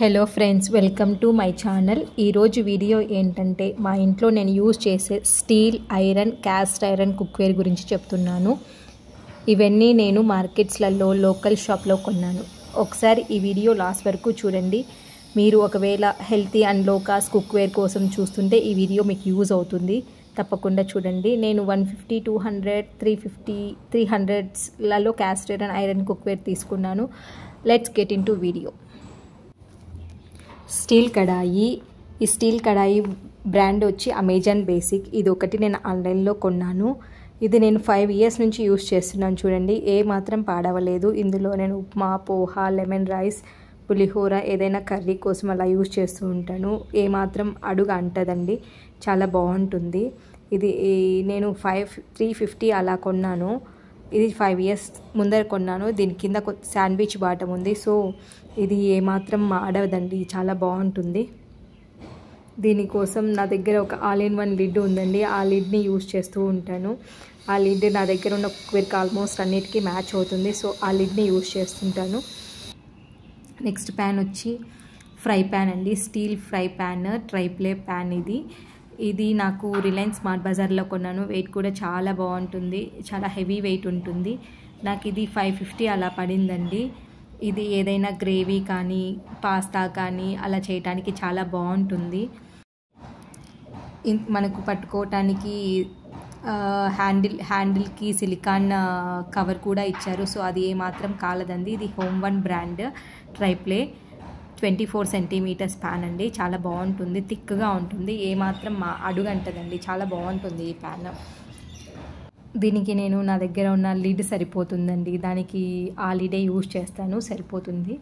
Hello friends welcome to my channel ఈరోజు video ఏంటంటే మా ఇంట్లో నేను యూజ్ చేసే steel iron cast iron cookware గురించి చెప్తున్నాను. ఇవన్నీ నేను మార్కెట్స్లలో లోకల్ షాప్లో కొన్నాను. ఒకసారి ఈ వీడియో లాస్ట్ వరకు చూడండి. మీరు ఒకవేళ హెల్తీ అండ్లో కాస్ట్ కుక్వేర్ కోసం చూస్తుంటే ఈ వీడియో మీకు యూజ్ అవుతుంది. తప్పకుండా చూడండి. నేను one fifty two hundred three fifty three హండ్రెడ్స్లలో cast iron iron cookware తీసుకున్నాను. Let's get into video steel కడాయి. ఈ స్టీల్ కడాయి బ్రాండ్ వచ్చి అమెజాన్ బేసిక్ ఇది ఒకటి నేను ఆన్లైన్లో కొన్నాను. ఇది నేను ఫైవ్ ఇయర్స్ నుంచి యూస్ చేస్తున్నాను చూడండి. ఏ మాత్రం పాడవలేదు. ఇందులో నేను ఉప్మా పోహా లెమన్ రైస్ పులిహోర ఏదైనా కర్రీ కోసం అలా యూస్ చేస్తూ ఉంటాను. ఏ మాత్రం అడుగు అంటదండి. చాలా బాగుంటుంది. ఇది నేను ఫైవ్ త్రీ ఫిఫ్టీ అలా కొన్నాను. ఇది ఫైవ్ ఇయర్స్ ముందర కొన్నాను. దీని కింద శాండ్విచ్ బాటం ఉంది. సో ఇది ఏమాత్రం ఆడదండి చాలా బాగుంటుంది. దీనికోసం నా దగ్గర ఒక ఆల్ ఇన్ వన్ లిడ్ ఉందండి. ఆ లిడ్ని యూజ్ చేస్తూ ఉంటాను. ఆ లిడ్ నా దగ్గర ఉన్న కుక్వేర్కి ఆల్మోస్ట్ అన్నిటికీ మ్యాచ్ అవుతుంది. సో ఆ లిడ్ని యూస్ చేస్తుంటాను. నెక్స్ట్ ప్యాన్ వచ్చి ఫ్రై ప్యాన్ అండి. Steel fry pan triply pan ఇది. ఇది నాకు రిలయన్స్ స్మార్ట్ బజార్లో కొన్నాను. వెయిట్ కూడా చాలా బాగుంటుంది. చాలా హెవీ వెయిట్ ఉంటుంది. నాకు ఇది ఫైవ్ ఫిఫ్టీ అలా పడిందండి. ఇది ఏదైనా గ్రేవీ కానీ పాస్తా కానీ అలా చేయటానికి చాలా బాగుంటుంది. మనకు పట్టుకోవటానికి హ్యాండిల్ హ్యాండిల్కి సిలికాన్ కవర్ కూడా ఇచ్చారు. సో అది ఏమాత్రం కాలదండి. ఇది Home One brand triply twenty four centimetres pan అండి. చాలా బాగుంటుంది. థిక్గా ఉంటుంది. ఏమాత్రం మా అడుగంటదండి. చాలా బాగుంటుంది ఈ ప్యాన్. దీనికి నేను నా దగ్గర ఉన్న లిడ్ సరిపోతుందండి. దానికి ఆ లిడే యూజ్ చేస్తాను. సరిపోతుంది.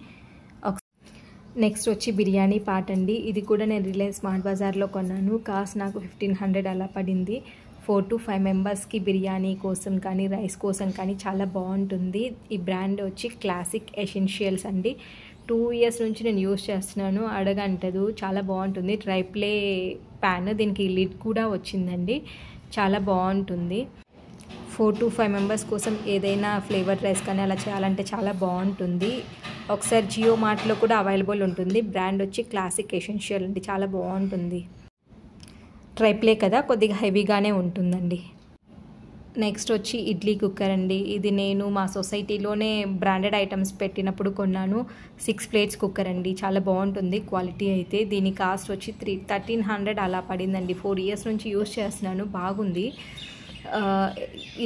నెక్స్ట్ వచ్చి బిర్యానీ పాట్ అండి. ఇది కూడా నేను రిలయన్స్ స్మార్ట్ బజార్లో కొన్నాను. కాస్ట్ నాకు ఫిఫ్టీన్ హండ్రెడ్ అలా పడింది. ఫోర్ టు ఫైవ్ మెంబర్స్కి బిర్యానీ కోసం కానీ రైస్ కోసం కానీ చాలా బాగుంటుంది. ఈ బ్రాండ్ వచ్చి క్లాసిక్ ఎసెన్షియల్స్ అండి. టూ ఇయర్స్ నుంచి నేను యూస్ చేస్తున్నాను. అడగంటదు. చాలా బాగుంటుంది. ట్రైప్లే ప్యాన్ దీనికి లిడ్ కూడా వచ్చిందండి. చాలా బాగుంటుంది. ఫోర్ టు ఫైవ్ మెంబర్స్ కోసం ఏదైనా ఫ్లేవర్ రైస్ కానీ అలా చేయాలంటే చాలా బాగుంటుంది. ఒకసారి జియో మార్ట్లో కూడా అవైలబుల్ ఉంటుంది. బ్రాండ్ వచ్చి క్లాసిక్ ఎసెన్షియల్ అండి. చాలా బాగుంటుంది. ట్రైప్లే కదా? కొద్దిగా హెవీగానే ఉంటుందండి. నెక్స్ట్ వచ్చి ఇడ్లీ కుక్కర్ అండి. ఇది నేను మా సొసైటీలోనే బ్రాండెడ్ ఐటమ్స్ పెట్టినప్పుడు కొన్నాను. సిక్స్ ప్లేట్స్ కుక్కర్ అండి. చాలా బాగుంటుంది క్వాలిటీ అయితే. దీని కాస్ట్ వచ్చి త్రీ థర్టీన్ హండ్రెడ్ అలా పడిందండి. ఫోర్ ఇయర్స్ నుంచి యూస్ చేస్తున్నాను. బాగుంది.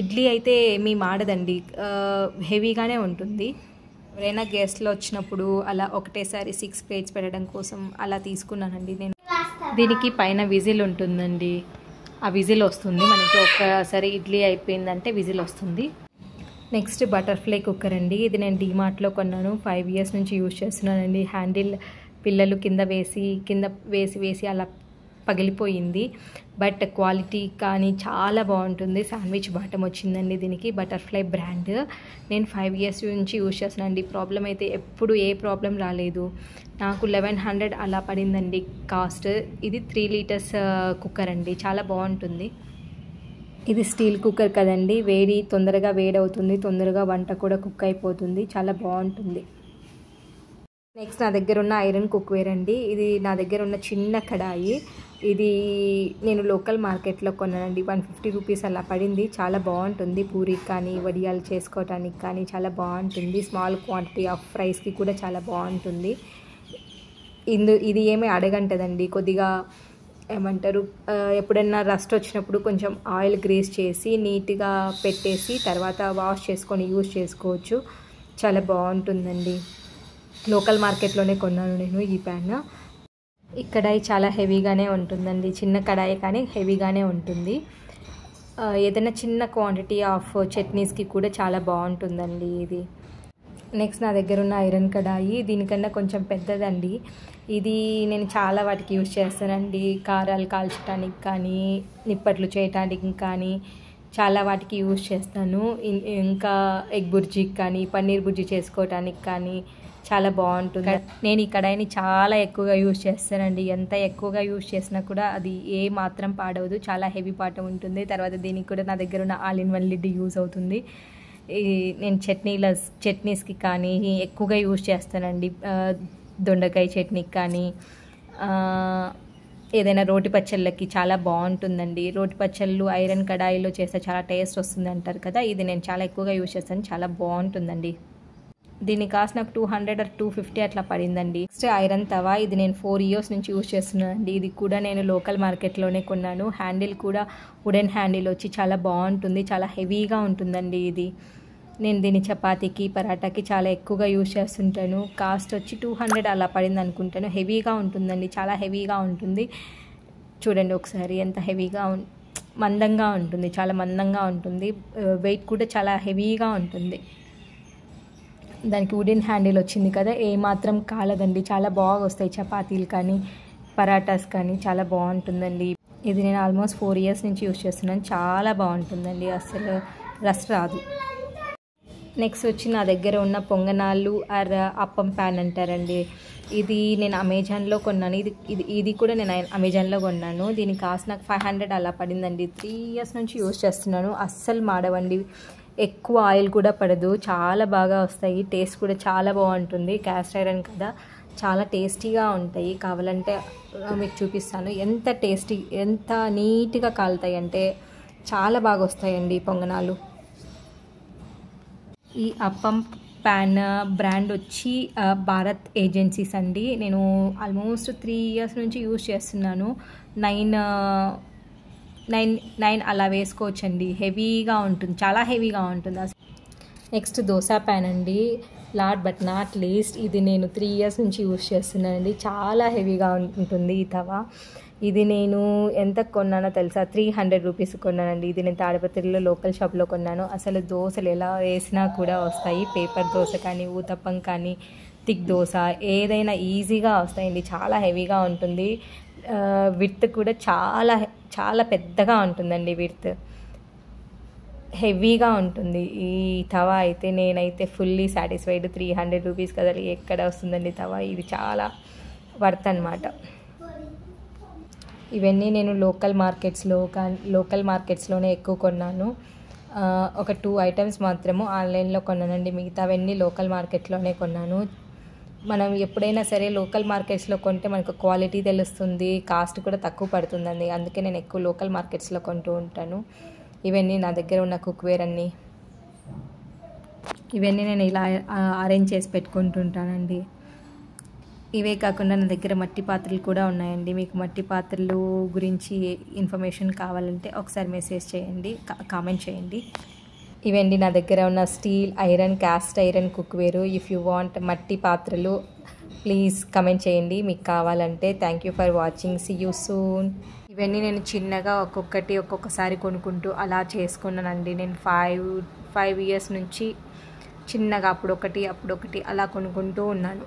ఇడ్లీ అయితే ఏమీ మాడదండి. హెవీగానే ఉంటుంది. ఎవరైనా గెస్ట్లు వచ్చినప్పుడు అలా ఒకటేసారి సిక్స్ ప్లేట్స్ పెట్టడం కోసం అలా తీసుకున్నానండి నేను. దీనికి పైన విజిల్ ఉంటుందండి. ఆ విజిల్ వస్తుంది. మనకి ఒక్కసారి ఇడ్లీ అయిపోయిందంటే విజిల్ వస్తుంది. నెక్స్ట్ బటర్ఫ్లై కుక్కర్ అండి. ఇది నేను డీమార్ట్లో కొన్నాను. ఫైవ్ ఇయర్స్ నుంచి యూజ్ చేస్తున్నానండి. హ్యాండిల్ పిల్లలు కింద వేసి కింద వేసి వేసి అలా పగిలిపోయింది. బట్ క్వాలిటీ కానీ చాలా బాగుంటుంది. శాండ్విచ్ బాటం వచ్చిందండి దీనికి. Butterfly brand. నేను ఫైవ్ ఇయర్స్ నుంచి యూజ్ చేస్తున్నానండి. ప్రాబ్లం అయితే ఎప్పుడు ఏ ప్రాబ్లం రాలేదు. నాకు లెవెన్ హండ్రెడ్ అలా పడిందండి కాస్ట్. ఇది త్రీ లీటర్స్ కుక్కర్ అండి. చాలా బాగుంటుంది. ఇది స్టీల్ కుక్కర్ కదండి. వేడి తొందరగా వేడవుతుంది. తొందరగా వంట కూడా కుక్ అయిపోతుంది. చాలా బాగుంటుంది. నెక్స్ట్ నా దగ్గర ఉన్న ఐరన్ కుక్వేర్ అండి. ఇది నా దగ్గర ఉన్న చిన్న కడాయి. ఇది నేను లోకల్ మార్కెట్లో కొన్నానండి. వన్ ఫిఫ్టీ రూపీస్ అలా పడింది. చాలా బాగుంటుంది. పూరికి కానీ వడియాలు చేసుకోవటానికి కానీ చాలా బాగుంటుంది. స్మాల్ క్వాంటిటీ ఆఫ్ ఫ్రైస్కి కూడా చాలా బాగుంటుంది. ఇందు ఇది ఏమీ అడగంటదండి. కొద్దిగా ఏమంటారు ఎప్పుడైనా రస్ట్ వచ్చినప్పుడు కొంచెం ఆయిల్ గ్రేస్ చేసి నీట్గా పెట్టేసి తర్వాత వాష్ చేసుకొని యూజ్ చేసుకోవచ్చు. చాలా బాగుంటుందండి. లోకల్ మార్కెట్లోనే కొన్నాను నేను ఈ ప్యాన్. ఈ కడాయి చాలా హెవీగానే ఉంటుందండి. చిన్న కడాయి కానీ హెవీగానే ఉంటుంది. ఏదైనా చిన్న క్వాంటిటీ ఆఫ్ చట్నీస్కి కూడా చాలా బాగుంటుందండి ఇది. నెక్స్ట్ నా దగ్గర ఉన్న ఐరన్ కడాయి దీనికన్నా కొంచెం పెద్దదండి. ఇది నేను చాలా వాటికి యూజ్ చేస్తానండి. కారాలు కాల్చడానికి కానీ నిప్పట్లు చేయటానికి కానీ చాలా వాటికి యూజ్ చేస్తాను. ఇంకా ఎగ్ బుర్జీకి కానీ పన్నీర్ బుర్జీ చేసుకోవటానికి కానీ చాలా బాగుంటుంది. నేను ఈ కడాయిని చాలా ఎక్కువగా యూజ్ చేస్తానండి. ఎంత ఎక్కువగా యూజ్ చేసినా కూడా అది ఏ మాత్రం పాడవదు. చాలా హెవీ పాట ఉంటుంది. తర్వాత దీనికి కూడా నా దగ్గర ఉన్న all in one lid use అవుతుంది. ఈ నేను చట్నీల చట్నీస్కి కానీ ఎక్కువగా యూజ్ చేస్తానండి. దొండకాయ చట్నీకి కానీ ఏదైనా రోటి పచ్చళ్ళకి చాలా బాగుంటుందండి. రోటి పచ్చళ్ళు ఐరన్ కడాయిలో చేస్తే చాలా టేస్ట్ వస్తుంది అంటారు కదా. ఇది నేను చాలా ఎక్కువగా యూజ్ చేస్తాను. చాలా బాగుంటుందండి. దీని కాస్ట్ నాకు two hundred or two fifty అట్లా పడిందండి. నెక్స్ట్ ఐరన్ తవా ఇది నేను ఫోర్ ఇయర్స్ నుంచి యూజ్ చేస్తున్నానండి. ఇది కూడా నేను లోకల్ మార్కెట్లోనే కొన్నాను. హ్యాండిల్ కూడా వుడెన్ హ్యాండిల్ వచ్చి చాలా బాగుంటుంది చాలా హెవీగా ఉంటుందండి ఇది. నేను దీన్ని చపాతీకి పరాటాకి చాలా ఎక్కువగా యూజ్ చేస్తుంటాను. కాస్ట్ వచ్చి టూ హండ్రెడ్ అలా పడింది అనుకుంటాను హెవీగా ఉంటుందండి చాలా హెవీగా ఉంటుంది. చూడండి ఒకసారి ఎంత హెవీగా మందంగా ఉంటుంది చాలా మందంగా ఉంటుంది. Uh, వెయిట్ కూడా చాలా హెవీగా ఉంటుంది. దానికి వుడెన్ హ్యాండిల్ వచ్చింది కదా ఏ మాత్రం కాలదండి. చాలా బాగా వస్తాయి చపాతీలు కానీ పరాటాస్ కానీ చాలా బాగుంటుందండి. ఇది నేను ఆల్మోస్ట్ ఫోర్ ఇయర్స్ నుంచి యూస్ చేస్తున్నాను. చాలా బాగుంటుందండి అసలు రస్ రాదు. నెక్స్ట్ వచ్చి నా దగ్గర ఉన్న పొంగనాళ్ళు ఆర్ అప్పం ప్యాన్ అంటారండి. ఇది నేను అమెజాన్లో కొన్నాను. ఇది ఇది ఇది కూడా నేను అమెజాన్లో కొన్నాను. దీని కాస్ట్ నాకు ఫైవ్ హండ్రెడ్ అలా పడిందండి. త్రీ ఇయర్స్ నుంచి యూస్ చేస్తున్నాను. అస్సలు మాడవండి. ఎక్కువ ఆయిల్ కూడా పడదు చాలా బాగా వస్తాయి టేస్ట్ కూడా చాలా బాగుంటుంది క్యాస్ట్ ఐరన్ కదా. చాలా టేస్టీగా ఉంటాయి కావాలంటే మీకు చూపిస్తాను. ఎంత టేస్టీ ఎంత నీట్గా కాలుతాయి అంటే చాలా బాగా వస్తాయండి పొంగనాలు. ఈ అప్పం ప్యాన్ బ్రాండ్ వచ్చి భారత్ ఏజెన్సీస్ అండి. నేను ఆల్మోస్ట్ త్రీ ఇయర్స్ నుంచి యూజ్ చేస్తున్నాను. నైన్ నైన్ నైన్ అలా వేసుకోవచ్చండి. హెవీగా ఉంటుంది. చాలా హెవీగా ఉంటుంది అసలు. నెక్స్ట్ దోశ ప్యాన్ అండి. Last but not least. ఇది నేను త్రీ ఇయర్స్ నుంచి యూస్ చేస్తున్నానండి. చాలా హెవీగా ఉంటుంది ఈ తవా. ఇది నేను ఎంత కొన్నానో తెలుసా? త్రీ హండ్రెడ్ రూపీస్ కొన్నానండి. ఇది నేను తాడిపత్రిలో లోకల్ షాప్లో కొన్నాను. అసలు దోశలు ఎలా వేసినా కూడా వస్తాయి. పేపర్ దోశ కానీ ఊతప్పం కానీ థిక్ దోశ ఏదైనా ఈజీగా వస్తాయండి. చాలా హెవీగా ఉంటుంది. విత్ కూడా చాలా చాలా పెద్దగా ఉంటుందండి విత్ హెవీగా ఉంటుంది. ఈ తవా అయితే నేనైతే fully satisfied three hundred rupees కదా ఎక్కడ వస్తుందండి తవా? ఇది చాలా వర్త్ అనమాట ఇవన్నీ నేను లోకల్ మార్కెట్స్లో కానీ లోకల్ మార్కెట్స్లోనే ఎక్కువ కొన్నాను. ఒక టూ ఐటమ్స్ మాత్రము ఆన్లైన్లో కొన్నానండి. మిగతావన్నీ లోకల్ మార్కెట్లోనే కొన్నాను. మనం ఎప్పుడైనా సరే లోకల్ మార్కెట్స్లో కొంటే మనకు క్వాలిటీ తెలుస్తుంది కాస్ట్ కూడా తక్కువ పడుతుందండి. అందుకే నేను ఎక్కువ లోకల్ మార్కెట్స్లో కొంటూ ఉంటాను. ఇవన్నీ నా దగ్గర ఉన్న కుక్వేర్ అన్నీ. ఇవన్నీ నేను ఇలా అరేంజ్ చేసి పెట్టుకుంటుంటానండి. ఇవే కాకుండా నా దగ్గర మట్టి పాత్రలు కూడా ఉన్నాయండి. మీకు మట్టి పాత్రలు గురించి ఇన్ఫర్మేషన్ కావాలంటే ఒకసారి మెసేజ్ చేయండి కా- కామెంట్ చేయండి. ఇవండి నా దగ్గర ఉన్న steel iron cast iron cookware. If you want మట్టి పాత్రలు ప్లీజ్ కమెంట్ చేయండి. మీకు కావాలంటే thank you for watching see you soon ఇవన్నీ నేను చిన్నగా ఒక్కొక్కటి ఒక్కొక్కసారి కొనుక్కుంటూ అలా చేసుకున్నానండి. నేను ఫైవ్ ఫైవ్ ఇయర్స్ నుంచి చిన్నగా అప్పుడు ఒకటి అప్పుడు ఒకటి అలా కొనుక్కుంటూ ఉన్నాను.